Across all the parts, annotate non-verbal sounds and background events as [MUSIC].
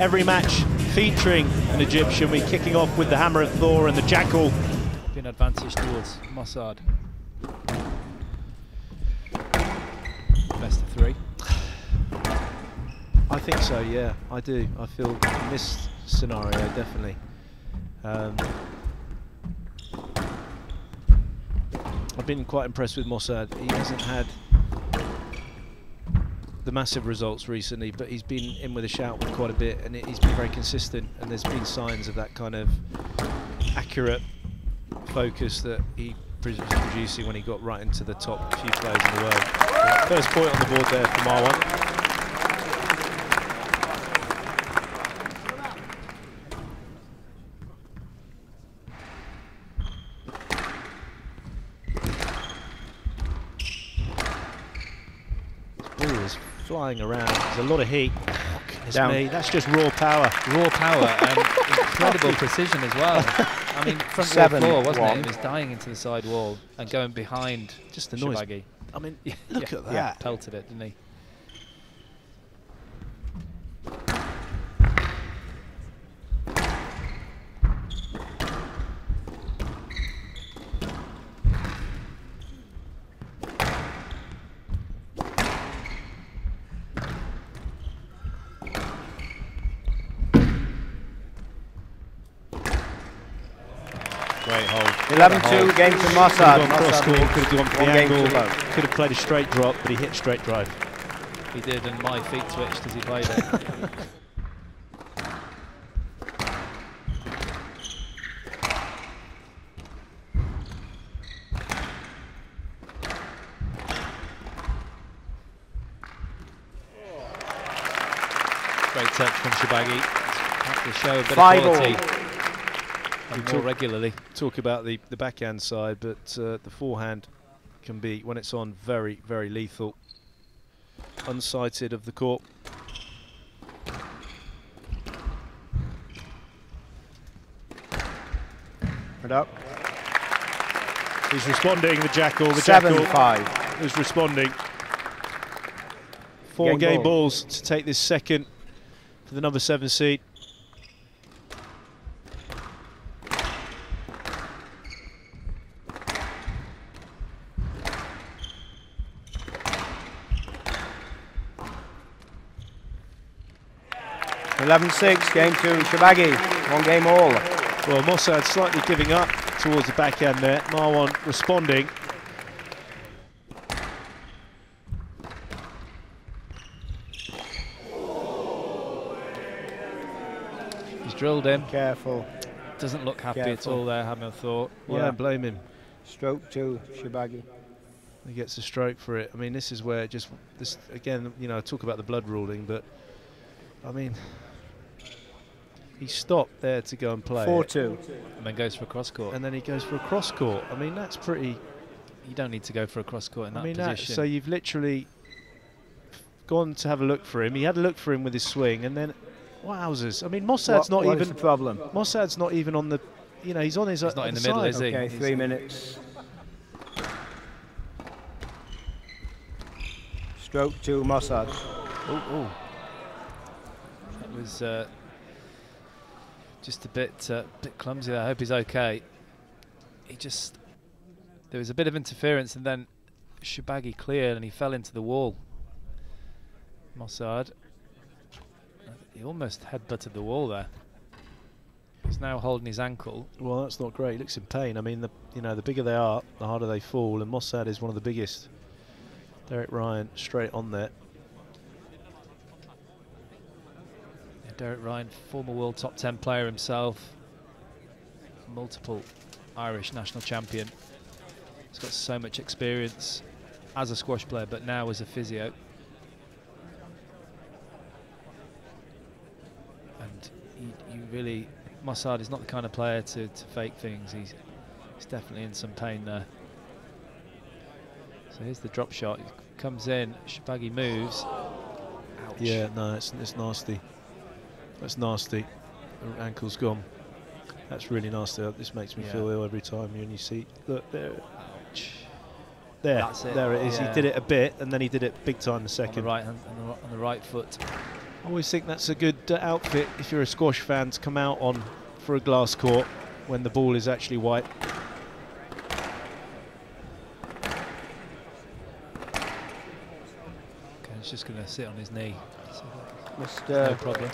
every match featuring an Egyptian. We're kicking off with the Hammer of Thor and the Jackal. Been advantage towards Mosaad. Best of three. [SIGHS] I think so, yeah, I do. I feel in this scenario, definitely. Um, I've been quite impressed with Mosaad. He hasn't had the massive results recently, but he's been in with a shout with quite a bit, and it, he's been very consistent. And there's been signs of that kind of accurate focus that he was producing when he got right into the top few players in the world. First point on the board there for Marwan. Flying around. There's a lot of heat. Oh, Down. Me. That's just raw power. Raw power and incredible [LAUGHS] precision as well. I mean, front Seven, wall floor, wasn't one. it? It was dying into the side wall and going behind just the noise. Shorbagy. I mean, [LAUGHS] look yeah, at that. Yeah, pelted it, didn't he? Great hold. 11-2 game to Mosaad. Could have cross court, could have gone for the angle, could have played a straight drop, but he hit straight drive. He did, and my feet twitched as he played it. [LAUGHS] Great touch from Shorbagy. Have to show a bit Five of quality. All more talk, regularly. Talk about the, the backhand side, but uh, the forehand can be, when it's on, very, very lethal. Unsighted of the court. Right up. He's responding, the Jackal. The Seven Jackal five. is responding. Four game, game ball. balls to take this second for the number seven seed. Eleven six, game two, Shorbagy, one game all. Well, Mosaad slightly giving up towards the back end there. Marwan responding. He's drilled him. Careful. Doesn't look happy Careful. at all there, Hammer thought. Well, yeah. I blame him. Stroke two, Shorbagy. He gets a stroke for it. I mean, this is where just this again. You know, talk about the blood ruling, but I mean, he stopped there to go and play. 4 2. And then goes for a cross court. And then he goes for a cross court. I mean, that's pretty. You don't need to go for a cross court in I that mean, position. That, so you've literally gone to have a look for him. He had a look for him with his swing, and then, wowzers. I mean, Mosaad's what, not what even. the problem? Mosaad's not even on the. You know, he's on his. He's not in the, middle, side. is he? Okay, he's three minutes. Stroke to Mosaad. Oh, oh. That was. Uh, just a bit uh, bit clumsy there. I hope he's okay. He just there was a bit of interference and then Shorbagy cleared and he fell into the wall. Mosaad he almost headbutted the wall there. He's now holding his ankle. Well, that's not great. He looks in pain. I mean, the you know the bigger they are, the harder they fall. And Mosaad is one of the biggest. Derek Ryan straight on there. Derek Ryan, former world top 10 player himself, multiple Irish national champion. He's got so much experience as a squash player, but now as a physio. And you really, Mosaad is not the kind of player to, to fake things. He's, he's definitely in some pain there. So here's the drop shot. He comes in, Shorbagy moves. Ouch. Yeah, no, it's, it's nasty. That's nasty. The ankle's gone. That's really nasty. This makes me yeah. feel ill every time you're in your. Look there. Ouch. There, it. there it is. Yeah. He did it a bit, and then he did it big time the second. On the right hand, on the, on the right foot. I always think that's a good uh, outfit if you're a squash fan to come out on for a glass court when the ball is actually white. Okay, he's just going to sit on his knee. So Mr. no problem.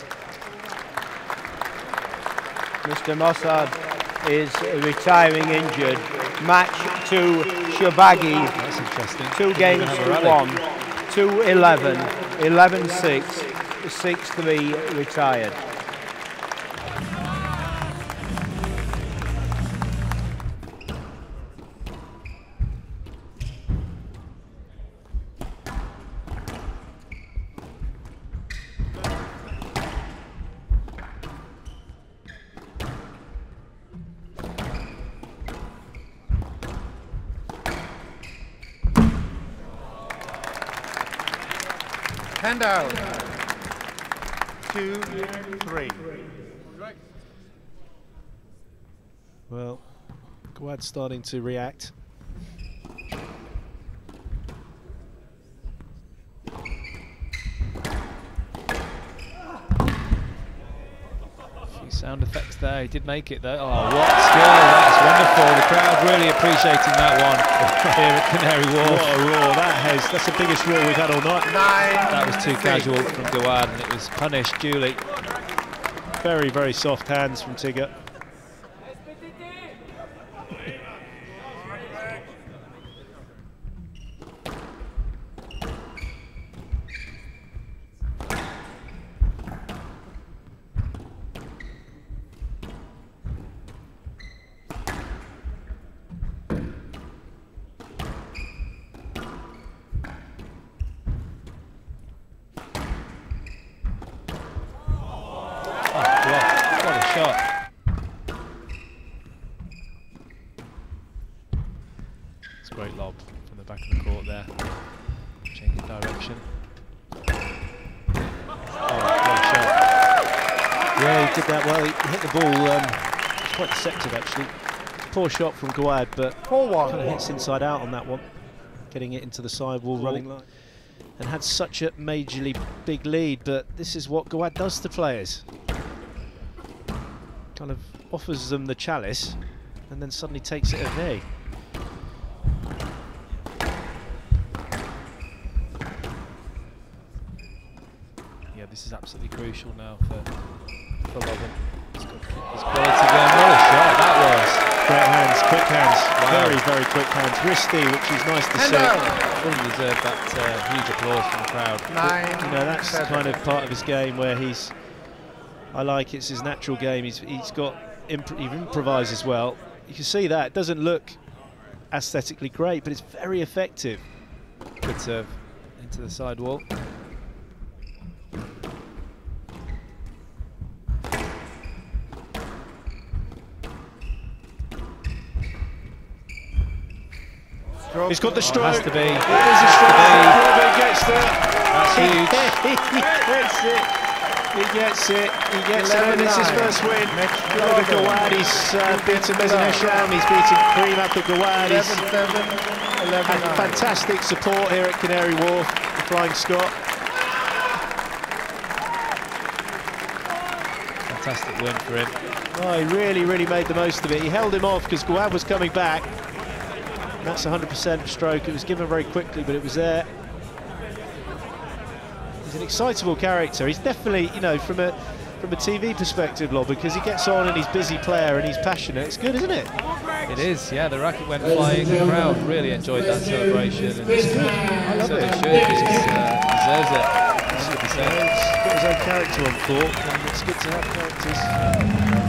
Mr. Mosaad is retiring injured. Match to Shorbagy, That's interesting. two games even have a to one, 2 11, 11 6, 6 3 retired. Handout. Two, three. Well, Gawad's starting to react. Sound effects there. He did make it though. Oh, what skill! That's wonderful. The crowd really appreciating that one [LAUGHS] here at Canary Wharf. What a roar that has. That's the biggest roar we've had all night. Nine. That was too casual from Gawad and it was punished duly. Very, very soft hands from Tigger. That well. He hit the ball. Um, it's quite deceptive, actually. Poor shot from Gawad, but Four kind of hits inside out on that one, getting it into the sidewall, running line, and had such a majorly big lead. But this is what Gawad does to players. Kind of offers them the chalice, and then suddenly takes it away. Yeah, this is absolutely crucial now for, for Lobban. He's got to keep his quality going. What a shot that was. Great hands, quick hands, Wow. very, very quick hands. Wristy, which is nice to see. Handout. Fully deserved that uh, huge applause from the crowd. Nine. You know, that's seven. kind of part of his game where he's. I like it's his natural game. He's he's got imp- he improvises well. You can see that it doesn't look aesthetically great, but it's very effective. Good serve into the side wall. He's got the Oh, stroke. has to be. It is a stroke. to gets there. That's huge. he gets it. He gets it. He gets it. And it's his first win over Jordan. Gawad. He's uh, beaten Hesham. He's beaten Karim Abdel Gawad. He's 11 7. 11 had fantastic support here at Canary Wharf. The Flying Scot. Fantastic win for him. Oh, he really, really made the most of it. He held him off because Gawad was coming back. And that's 100% stroke. It was given very quickly, but it was there. He's an excitable character. He's definitely, you know, from a from a TV perspective, Lob, because he gets on and he's a busy player and he's passionate. It's good, isn't it? It is, yeah. The racket went flying. The crowd really enjoyed that celebration. And I love certainly it. should. He's, uh, deserves it. 100%. He's got his own character on court, and it's good to have characters.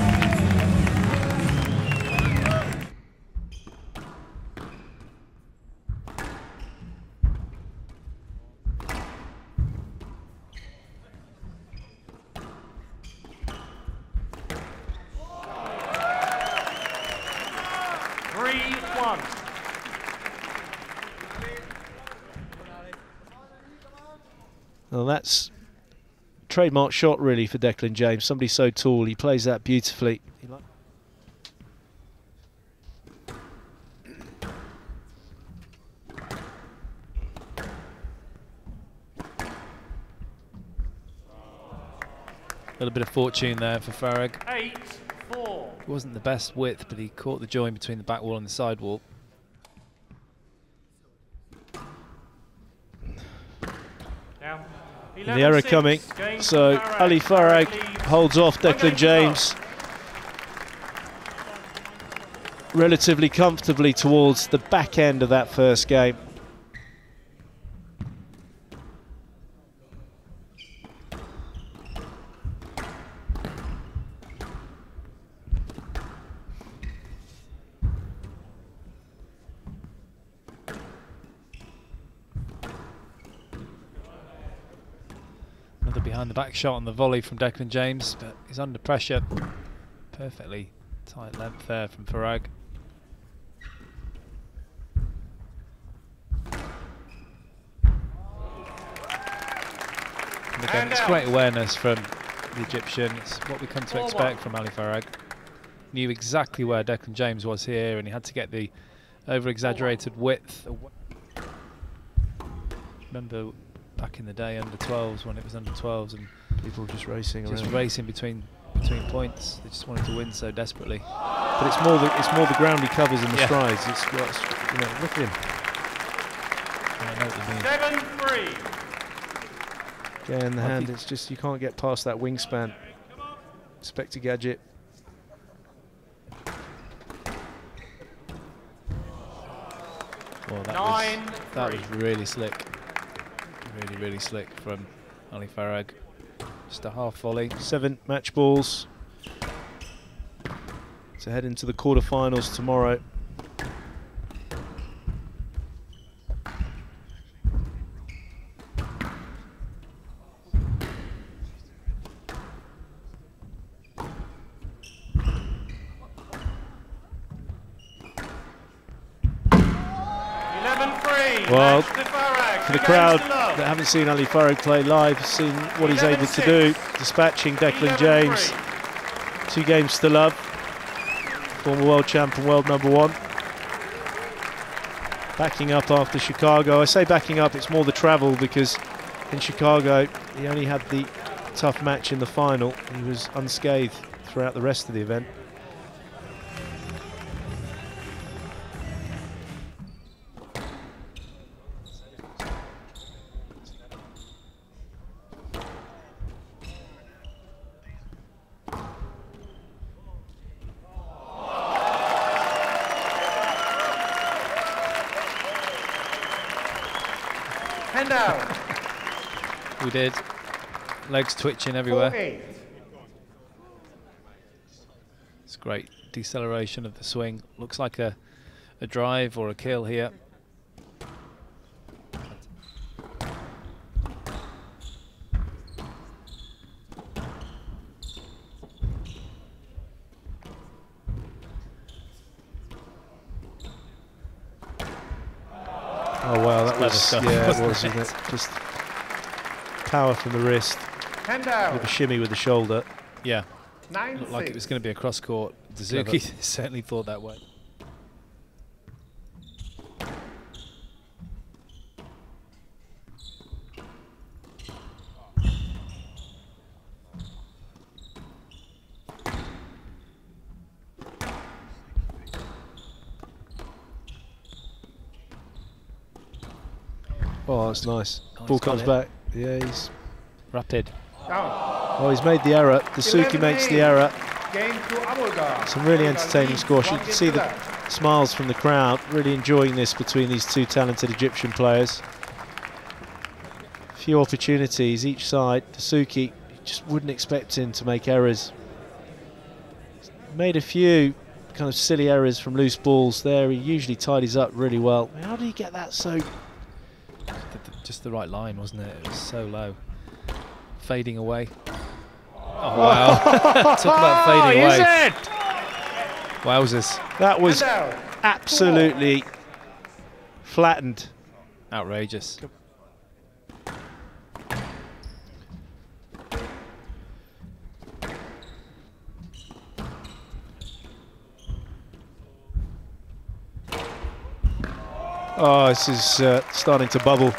That's trademark shot really for Declan James. Somebody so tall, he plays that beautifully. A little bit of fortune there for Farag. Eight, four. It wasn't the best width, but he caught the join between the back wall and the side wall. The error 11-6, coming. So Ali. Farag holds off Declan James relatively comfortably towards the back end of that first game. Another behind the back shot on the volley from Declan James, but he's under pressure. Perfectly tight length there from Farag. And again, it's great awareness from the Egyptian. It's what we come to expect from Ali Farag. Knew exactly where Declan James was here, and he had to get the over-exaggerated width. Remember back in the day under 12s when it was under 12s and People just racing just around. racing between between points. They just wanted to win so desperately. But it's more the it's more the ground he covers and the Yeah. strides. It's what's you know, look at him. I know what mean. Seven, three. Again, the hand. It's just you can't get past that wingspan. Spectre gadget. Well, that Nine, was that three. was really slick. Really, really slick from Ali Farag. Just a half volley. Seven match balls to head into the quarterfinals tomorrow. Well, Match to Farag. For the crowd that haven't seen Ali Farag play live, seen what he's able to do, dispatching Declan 11-3. James. Two games to love. Former world champ and world number one. Backing up after Chicago. I say backing up, it's more the travel because in Chicago he only had the tough match in the final. He was unscathed throughout the rest of the event. Out. We did. Legs twitching everywhere. eight. It's great deceleration of the swing. Looks like a, a drive or a kill here. Oh wow, that Clever was stuff, yeah, it wasn't was, it? wasn't it? Just power from the wrist, Hand with a shimmy with the shoulder. Yeah, Nine, looked like it was going to be a cross court. Dessouky [LAUGHS] certainly thought that way. Oh, that's nice. Oh, Ball comes it. back. Yeah, he's Rapid. Down. oh, he's made the error. Dessouky makes the error. Game to Some really entertaining leads squash. You can see the love. smiles from the crowd, really enjoying this between these two talented Egyptian players. Few opportunities each side. Dessouky you just wouldn't expect him to make errors. Made a few kind of silly errors from loose balls there. He usually tidies up really well. How did you get that so Th- th- Just the right line, wasn't it? It was so low. Fading away. Oh, [LAUGHS] wow. [LAUGHS] Talk about fading away. it? Wowzers. That was absolutely flattened. Outrageous. Oh, this is uh, starting to bubble.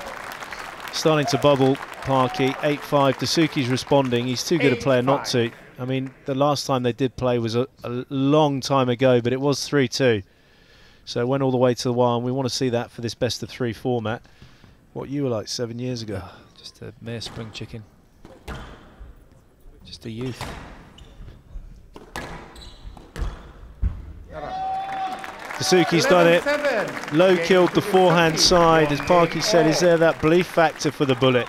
Starting to bubble. Parky. 8-5. Dessouky's responding. He's too good a player not to. I mean, the last time they did play was a, a long time ago, but it was 3-2. So it went all the way to the wire, and we want to see that for this best of three format. What you were like seven years ago. Ah, just a mere spring chicken. Just a youth. Dessouky's done it. Low killed the forehand side. As Parky said, is there that belief factor for the bullet?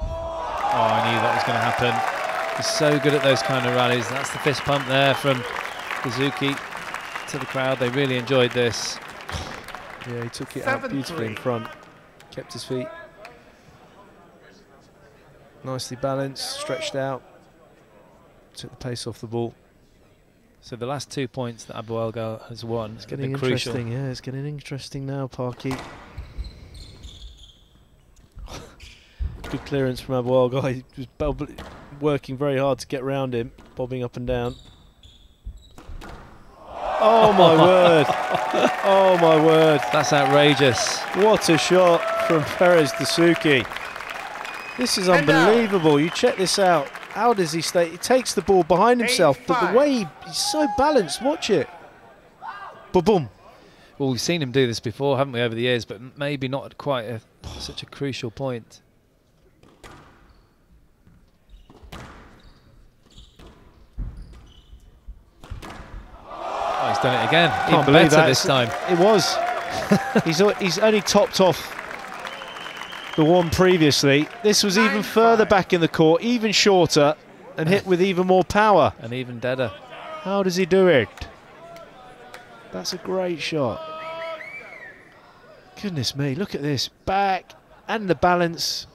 Oh, I knew that was going to happen. He's so good at those kind of rallies. That's the fist pump there from Dessouky to the crowd. They really enjoyed this. Yeah, he took it out Seven beautifully in front. Kept his feet nicely balanced, stretched out. Took the pace off the ball. So the last two points that Abouelghar has won It's getting been crucial. interesting. Yeah, it's getting interesting now, Parky. [LAUGHS] Good clearance from Abu Al He was bob- working very hard to get round him, bobbing up and down. Oh my [LAUGHS] word! Oh my word! That's outrageous. What a shot from Fares Dessouky. This is unbelievable. You check this out. How does he stay? He takes the ball behind himself, but the way he, he's so balanced, watch it. Boom, boom. Well, we've seen him do this before, haven't we, over the years, but maybe not at quite a, such a crucial point. Done it again. Can't Even believe better that. this time. It was. [LAUGHS] he's he's only topped off the one previously. This was even further back in the court, even shorter, and hit with even more power. And even deader. How does he do it? That's a great shot. Goodness me, look at this. Back and the balance.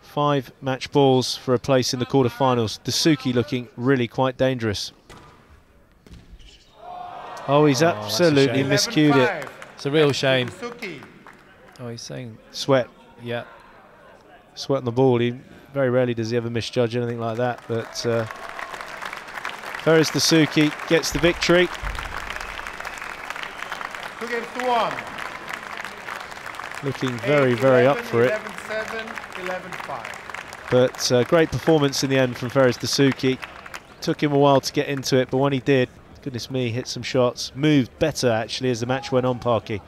Five match balls for a place in the quarterfinals. Dessouky looking really quite dangerous. Oh, he's Oh, absolutely miscued it. It's a real shame. Oh, he's saying, Sweat. yeah. Sweat on the ball. He very rarely does he ever misjudge anything like that. But uh, Fares Dessouky gets the victory. Two games to one. Looking very, very up for it. 11-7, 11-5. But uh, great performance in the end from Fares Dessouky. Took him a while to get into it, but when he did, goodness me, hit some shots. Moved better actually as the match went on, Parky.